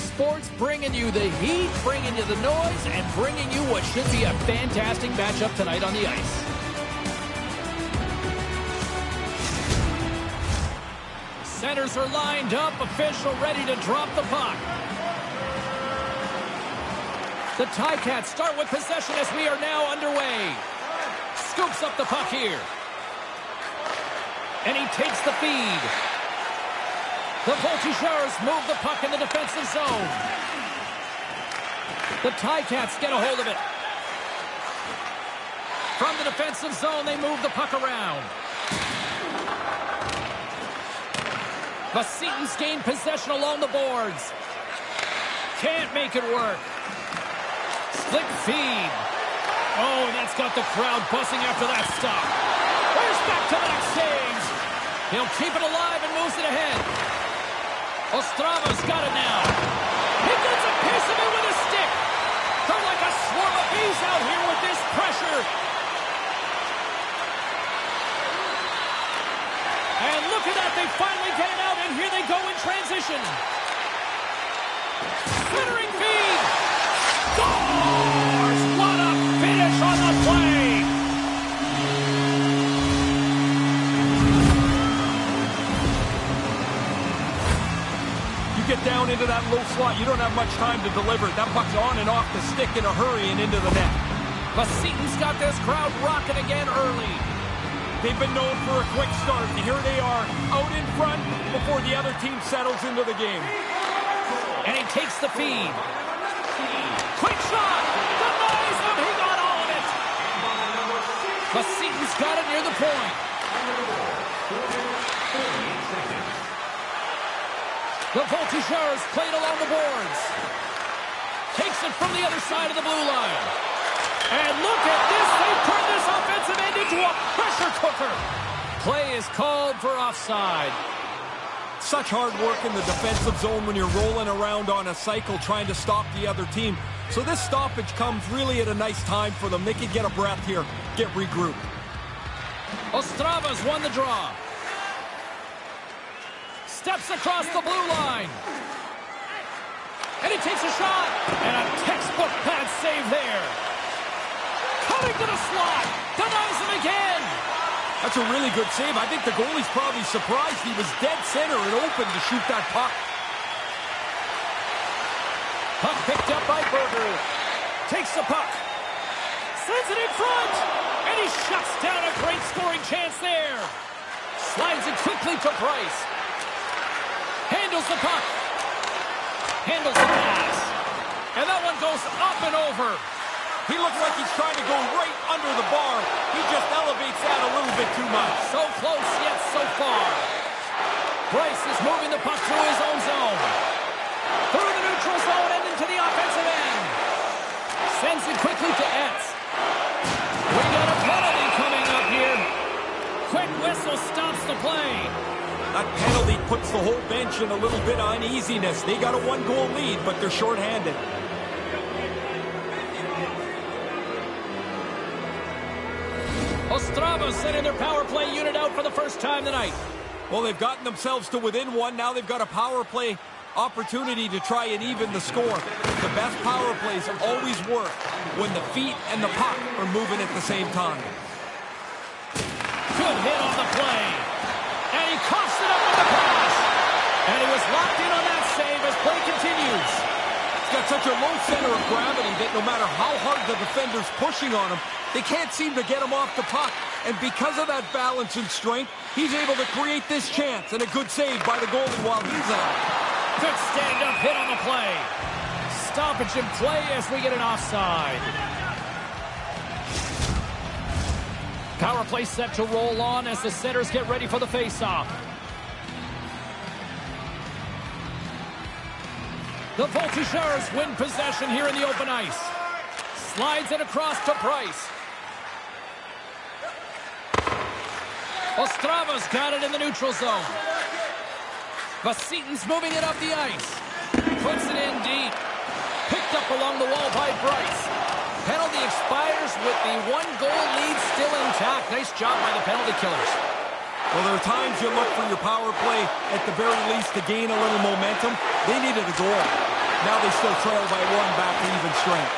Sports bringing you the heat, bringing you the noise, and bringing you what should be a fantastic matchup tonight on the ice. Centers are lined up, official ready to drop the puck. The Ticats start with possession as we are now underway. Scoops up the puck here. And he takes the feed. The Voltigeurs move the puck in the defensive zone. The Ticats get a hold of it. From the defensive zone, they move the puck around. Vsetíns gain possession along the boards. Can't make it work. Slick feed. Oh, that's got the crowd buzzing after that stop. Where's back to back saves? He'll keep it alive and moves it ahead. Ostrava's got it now. He gets a piece of it with a stick. They're like a swarm of bees out here with this pressure. And look at that, they finally get it out, and here they go in transition. Centering feed. Scores! What a finish on the play! Down into that low slot, you don't have much time to deliver it. That puck's on and off the stick in a hurry and into the net. But Seton's got this crowd rocking again early. They've been known for a quick start, and here they are, out in front before the other team settles into the game. And he takes the feed. Quick shot! Denies him! He got all of it! Vsetíns got it near the point. The Voltigeurs played along the boards. Takes it from the other side of the blue line. And look at this. They turn this offensive end into a pressure cooker. Play is called for offside. Such hard work in the defensive zone when you're rolling around on a cycle trying to stop the other team. So this stoppage comes really at a nice time for them. They can get a breath here, get regrouped. Ostrava's won the draw. Steps across the blue line. And he takes a shot. And a textbook pad save there. Cutting to the slot. Denies him again. That's a really good save. I think the goalie's probably surprised he was dead center and open to shoot that puck. Puck picked up by Berger. Takes the puck. Sends it in front. And he shuts down a great scoring chance there. Slides it quickly to Price. Handles the puck. Handles the pass. And that one goes up and over. He looks like he's trying to go right under the bar. He just elevates that a little bit too much. So close, yet so far. Bryce is moving the puck through his own zone. Through the neutral zone and into the offensive end. Sends it quickly to Etz. We got a penalty coming up here. Quick whistle stops the play. That penalty puts the whole bench in a little bit of uneasiness. They got a one-goal lead, but they're shorthanded. Ostrava sending their power play unit out for the first time tonight. Well, they've gotten themselves to within one. Now they've got a power play opportunity to try and even the score. The best power plays always work when the feet and the puck are moving at the same time. Good hit on the play. And he coughs it up with the pass. And he was locked in on that save as play continues. He's got such a low center of gravity that no matter how hard the defender's pushing on him, they can't seem to get him off the puck. And because of that balance and strength, he's able to create this chance and a good save by the goalie while he's out. Good stand-up hit on the play. Stoppage in play as we get an offside. Power play set to roll on as the centers get ready for the face-off. The Voltigeurs win possession here in the open ice. Slides it across to Price. Ostrava's got it in the neutral zone. Vsetíns moving it up the ice. Puts it in deep. Picked up along the wall by Bryce. Penalty expires with the one goal lead still intact. Nice job by the penalty killers. Well, there are times you look for your power play at the very least to gain a little momentum. They needed a goal. Now they still trail by one back to even strength.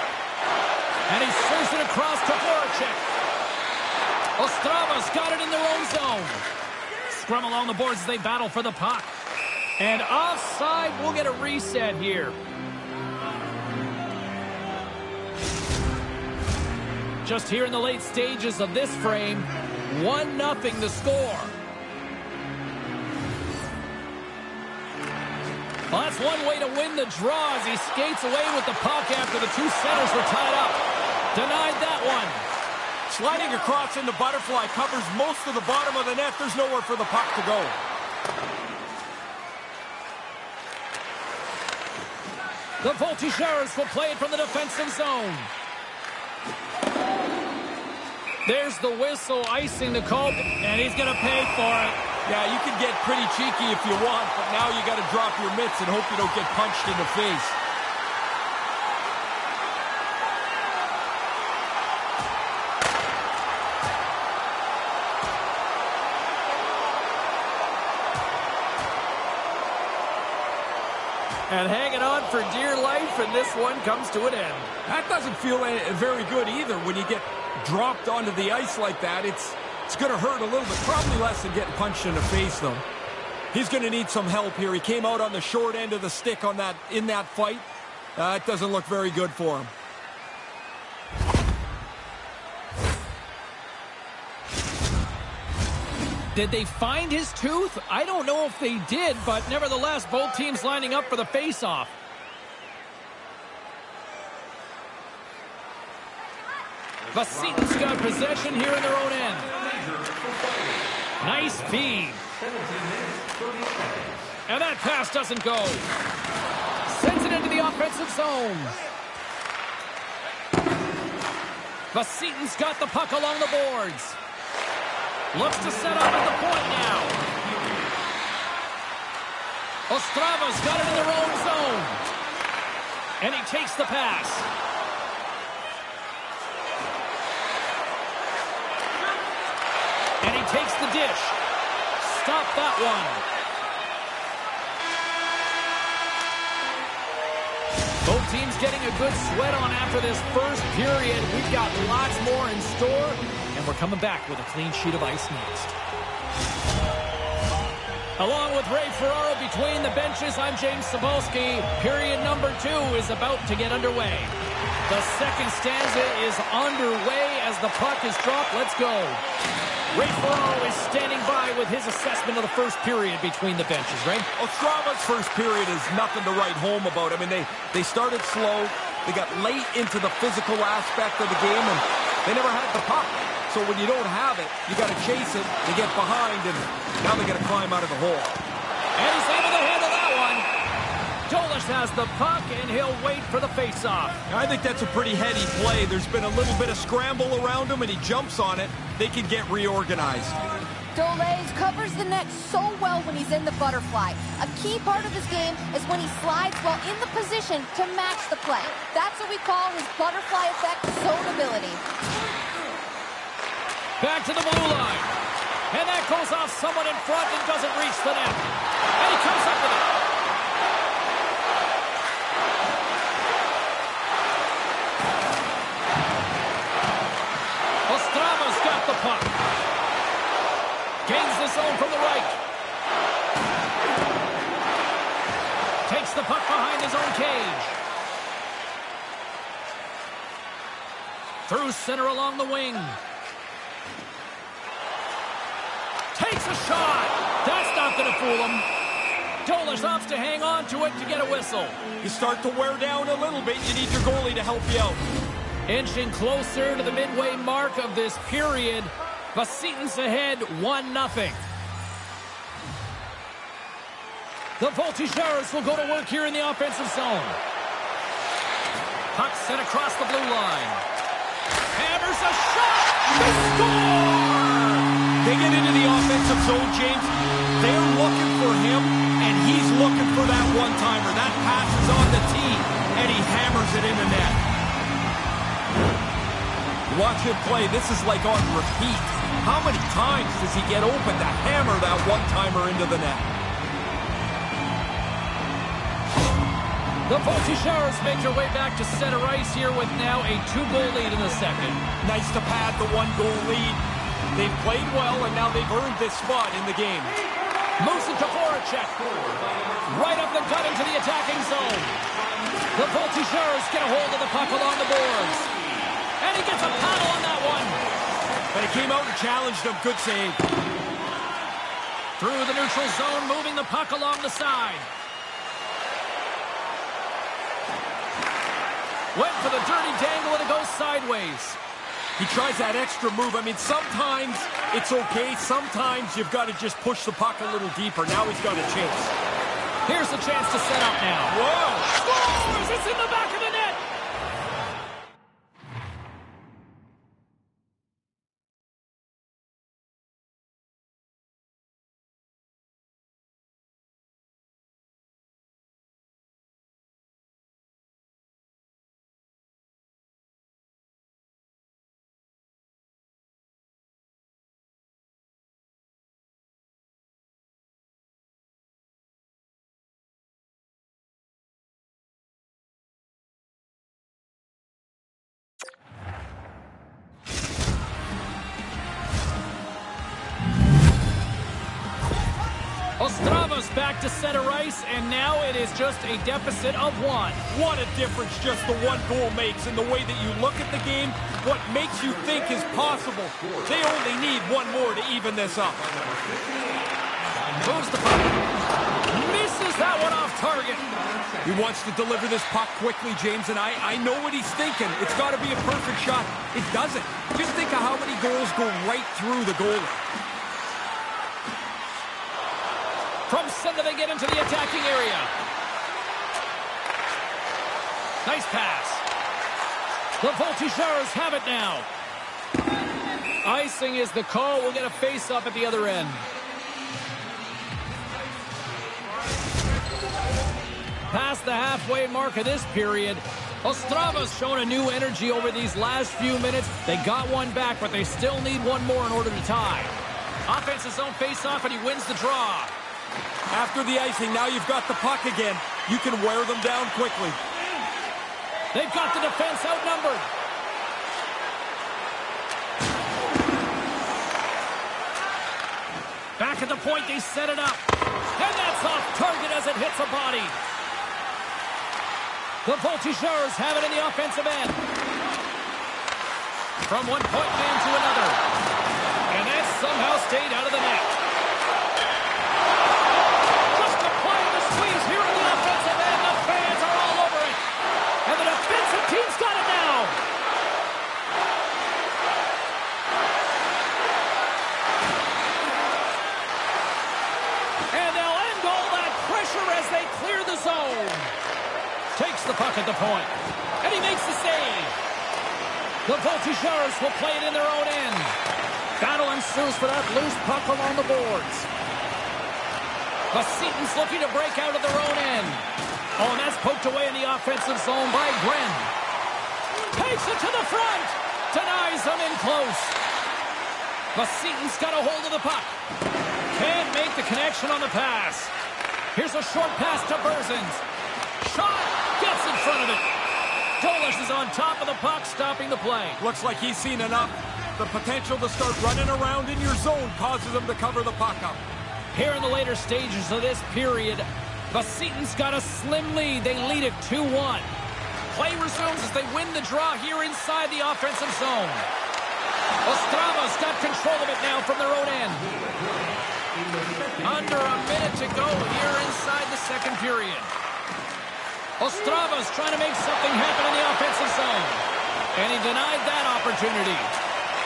And he serves it across to Voracek. Ostrava's got it in their own zone. Scrum along the boards as they battle for the puck. And offside, we'll get a reset here. Just here in the late stages of this frame, 1-0 the score. Well, that's one way to win the draw as he skates away with the puck after the two centers were tied up. Denied that one. Sliding across in the butterfly covers most of the bottom of the net. There's nowhere for the puck to go. The Voltigeurs will play it from the defensive zone. There's the whistle icing the call, and he's going to pay for it. Yeah, you can get pretty cheeky if you want, but now you got to drop your mitts and hope you don't get punched in the face. And hanging on for dear life, and this one comes to an end. That doesn't feel very good either when you get dropped onto the ice like that. It's it's going to hurt a little bit. Probably less than getting punched in the face, though. He's going to need some help here. He came out on the short end of the stick on that in that fight. Uh, it doesn't look very good for him. Did they find his tooth? I don't know if they did, but nevertheless, both teams lining up for the faceoff. Vsetín's got possession here in their own end. Nice feed. And that pass doesn't go. Sends it into the offensive zone. Vsetín's got the puck along the boards. Looks to set up at the point now. Ostrava's got it in their own zone. And he takes the pass. And he takes the dish. Stop that one. Both teams getting a good sweat on after this first period. We've got lots more in store, and we're coming back with a clean sheet of ice next. Along with Ray Ferraro between the benches, I'm James Cybulski. Period number two is about to get underway. The second stanza is underway as the puck is dropped. Let's go. Ray Ferraro is standing by with his assessment of the first period between the benches, Ray. Ostrava's first period is nothing to write home about. I mean, they, they started slow. They got late into the physical aspect of the game, and they never had the puck. So when you don't have it, you got to chase it. They get behind, and now they got to climb out of the hole. And he's able to handle that one. Dolish has the puck, and he'll wait for the faceoff. I think that's a pretty heady play. There's been a little bit of scramble around him, and he jumps on it. They can get reorganized. Doles covers the net so well when he's in the butterfly. A key part of his game is when he slides while in the position to match the play. That's what we call his butterfly effect zone ability. Back to the blue line. And that goes off someone in front and doesn't reach the net. And he comes up with it. Ostrava's got the puck. Gains the zone from the right. Takes the puck behind his own cage. Through center along the wing. Takes a shot. That's not going to fool him. Dolish opts to hang on to it to get a whistle. You start to wear down a little bit. You need your goalie to help you out. Inching closer to the midway mark of this period. Vsetín's ahead 1-0. The Voltigeurs will go to work here in the offensive zone. Puck sent across the blue line. Hammers a shot. They score! They get into the offensive zone, James. They're looking for him, and he's looking for that one-timer. That pass is on the tee, and he hammers it in the net. Watch him play. This is like on repeat. How many times does he get open to hammer that one-timer into the net? The Voltigeurs make their way back to center ice here with now a two-goal lead in the second. Nice to pad the one-goal lead. They've played well, and now they've earned this spot in the game. Moves it to Voracek. Right up the gut into the attacking zone. The Voltigeurs get a hold of the puck along the boards. And he gets a paddle on that one. But he came out and challenged him. Good save. Through the neutral zone, moving the puck along the side. Went for the dirty dangle and it goes sideways. He tries that extra move. I mean, sometimes it's okay. Sometimes you've got to just push the puck a little deeper. Now he's got a chance. Here's the chance to set up now. Whoa! Scores! It's in the back of the net! Ostrava's back to center ice, and now it is just a deficit of one. What a difference just the one goal makes in the way that you look at the game, what makes you think is possible. They only need one more to even this up. Moves the puck. Misses that one off target. He wants to deliver this puck quickly, James, and I, I know what he's thinking. It's got to be a perfect shot. It doesn't. Just think of how many goals go right through the goalie. From center, they get into the attacking area. Nice pass. The Voltigeurs have it now. Icing is the call. We'll get a face-off at the other end. Past the halfway mark of this period, Ostrava's shown a new energy over these last few minutes. They got one back, but they still need one more in order to tie. Offensive zone face-off, and he wins the draw. After the icing, now you've got the puck again. You can wear them down quickly. They've got the defense outnumbered. Back at the point, they set it up. And that's off target as it hits a body. The Voltigeurs have it in the offensive end. From one point man to another. And that somehow stayed out of the net. Just applying the squeeze here in the offensive end. The fans are all over it. And the defensive team's got it now. And they'll end all that pressure as they clear the zone. Takes the puck at the point. And he makes the save. The Voltigeurs will play it in their own end. Battle ensues for that loose puck along the boards. The Setons looking to break out of their own end. Oh, and that's poked away in the offensive zone by Gren. Takes it to the front. Denies them in close. The Setons got a hold of the puck. Can't make the connection on the pass. Here's a short pass to Berzins. Shot. Front of it. Dolish is on top of the puck, stopping the play. Looks like he's seen enough. The potential to start running around in your zone causes him to cover the puck up. Here in the later stages of this period, the Setons got a slim lead. They lead it 2-1. Play resumes as they win the draw here inside the offensive zone. Ostrava's got control of it now from their own end. Under a minute to go here inside the second period. Ostrava's trying to make something happen in the offensive zone. And he denied that opportunity.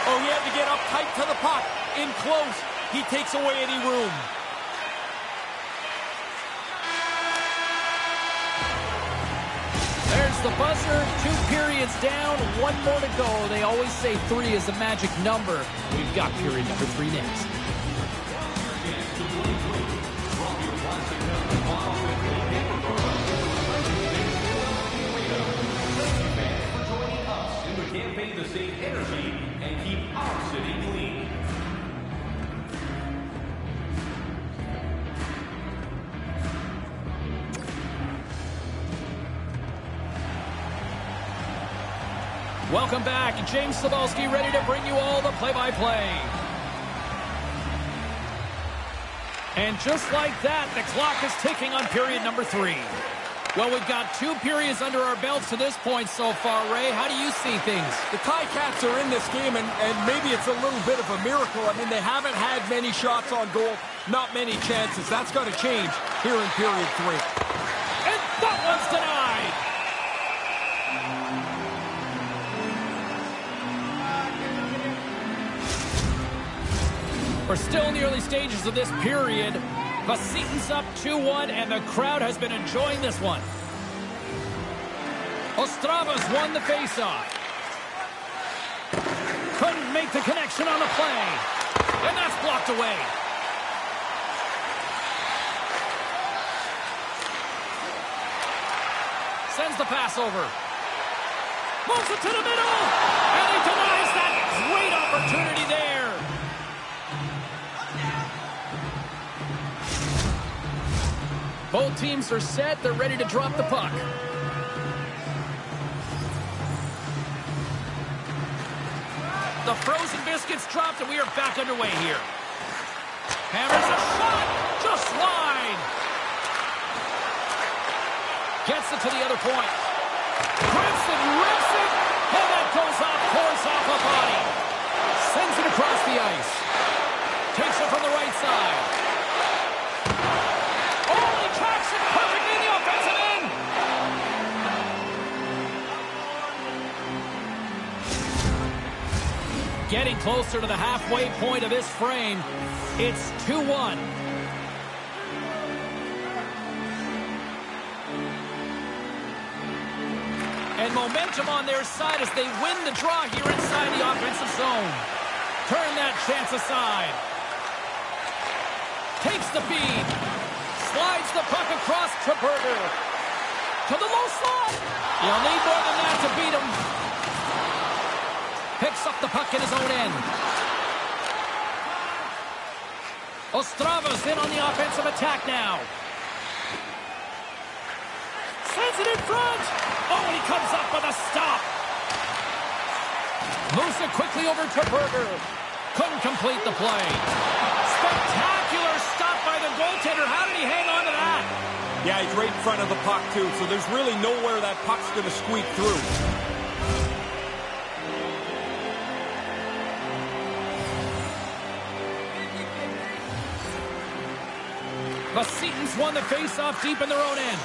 Oh, he had to get up tight to the puck. In close, he takes away any room. There's the buzzer. Two periods down, one more to go. They always say three is the magic number. We've got period number three next. campaign to save energy and keep our city clean. Welcome back. James Cybulski ready to bring you all the play-by-play. -play. And just like that, the clock is ticking on period number three. Well, we've got two periods under our belts to this point so far, Ray. How do you see things? The Cats are in this game, and, and maybe it's a little bit of a miracle. I mean, they haven't had many shots on goal, not many chances. That's going to change here in period three. And that one's denied. We're still in the early stages of this period. Vsetín's up 2-1, and the crowd has been enjoying this one. Ostravas won the faceoff. Couldn't make the connection on the play. And that's blocked away. Sends the pass over. Moves it to the middle. And he denies that great opportunity there. Both teams are set. They're ready to drop the puck. The frozen biscuits dropped, and we are back underway here. Hammers a shot, just wide. Gets it to the other point. Grimson rips it, and that goes off course off a body. Sends it across the ice. Takes it from the right side. Getting closer to the halfway point of this frame. It's 2-1. And momentum on their side as they win the draw here inside the offensive zone. Turn that chance aside. Takes the feed. Slides the puck across to Berger. To the low slot. You'll need more than that to beat him. Picks up the puck in his own end. Ostravas in on the offensive attack now. Sends it in front. Oh, and he comes up with a stop. Moves it quickly over to Berger. Couldn't complete the play. Spectacular stop by the goaltender. How did he hang on to that? Yeah, he's right in front of the puck, too, so there's really nowhere that puck's going to squeak through. Vsetín's won the faceoff deep in their own end.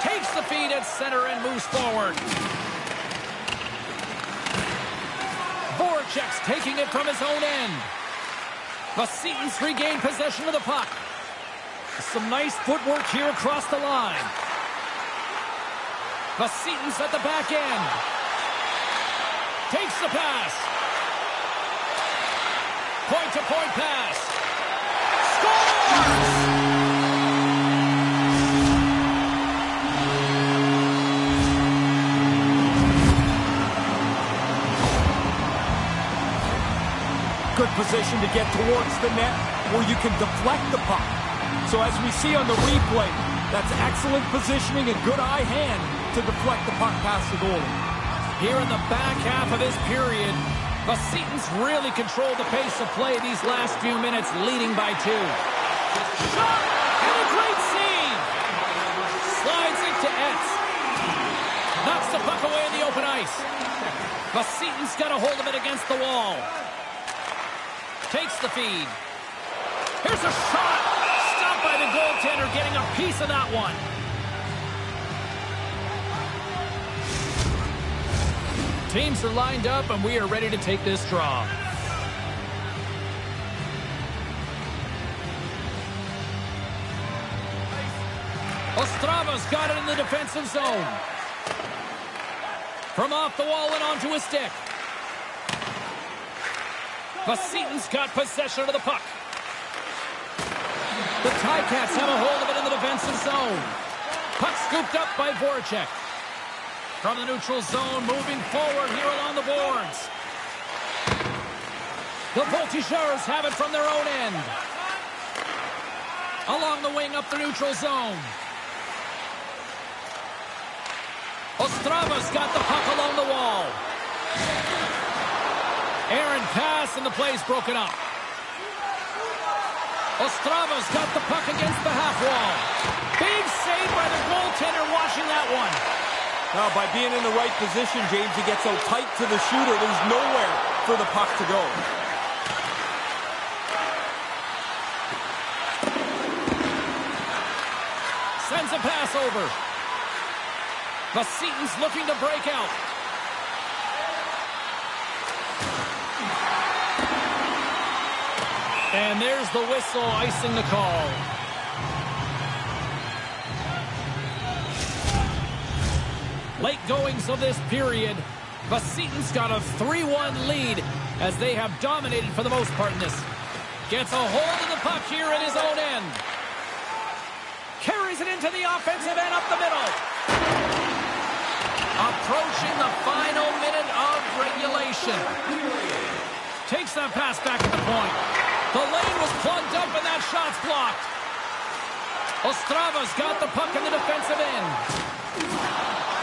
Takes the feed at center and moves forward. Voracek's taking it from his own end. Vsetín's regained possession of the puck. Some nice footwork here across the line. Vsetín's at the back end. Takes the pass. Point-to-point -point pass. Good position to get towards the net where you can deflect the puck. So as we see on the replay, that's excellent positioning and good eye hand to deflect the puck past the goalie. Here in the back half of this period, Vsetín's really controlled the pace of play these last few minutes, leading by two. Shot! And a great save! Slides it to Etz. Knocks the puck away in the open ice. Vsetín's got a hold of it against the wall. Takes the feed. Here's a shot! Stopped by the goaltender, getting a piece of that one. Teams are lined up, and we are ready to take this draw. Got it in the defensive zone. From off the wall and onto a stick. Vsetín's got possession of the puck. The Ticats have a hold of it in the defensive zone. Puck scooped up by Voracek. From the neutral zone, moving forward here along the boards. The Voltigeurs have it from their own end. Along the wing up the neutral zone. Ostrava's got the puck along the wall. Aaron pass and the play's broken up. Ostrava's got the puck against the half wall. Big save by the goaltender watching that one. Now, by being in the right position, James, he gets so tight to the shooter, there's nowhere for the puck to go. Sends a pass over. Seton's looking to break out. And there's the whistle icing the call. Late goings of this period. Vsetín's got a 3-1 lead as they have dominated for the most part in this. Gets a hold of the puck here in his own end. Carries it into the offensive end up the middle. Approaching the final minute of regulation. Takes that pass back at the point. The lane was plugged up and that shot's blocked. Ostrava's got the puck in the defensive end.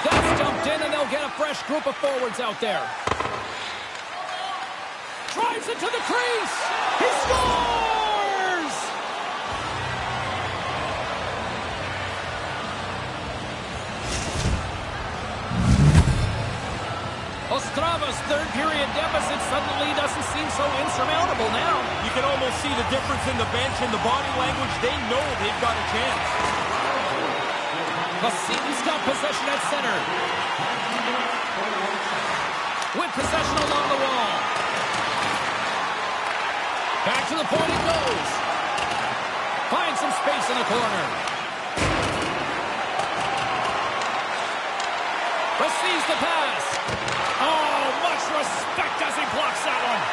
That's dumped in and they'll get a fresh group of forwards out there. Drives it to the crease. He scores! Third period deficit suddenly doesn't seem so insurmountable now. You can almost see the difference in the bench and the body language. They know they've got a chance. Vsetín's got possession at center. With possession along the wall. Back to the point it goes. Finds some space in the corner. Receives the pass. Much respect as he blocks that one.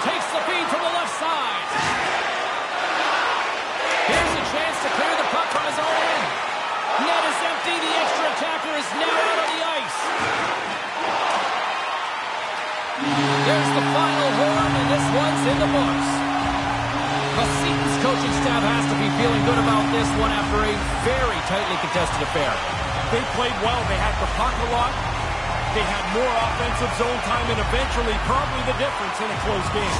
Takes the feed from the left side. Here's a chance to clear the puck from his own end. Net is empty. The extra attacker is now out on the ice. There's the final horn, and this one's in the books. Vsetín's coaching staff has to be feeling good about this one after a very tightly contested affair. They played well. They had the puck a lot. They had more offensive zone time, and eventually probably the difference in a close game.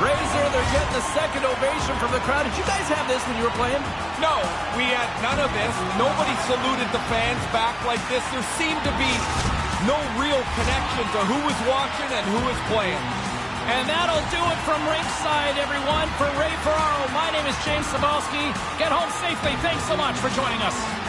Razor, they're getting the second ovation from the crowd. Did you guys have this when you were playing? No, we had none of this. Nobody saluted the fans back like this. There seemed to be no real connection to who was watching and who was playing. And that'll do it from ringside, everyone. For Ray Ferraro, my name is James Cybulski. Get home safely. Thanks so much for joining us.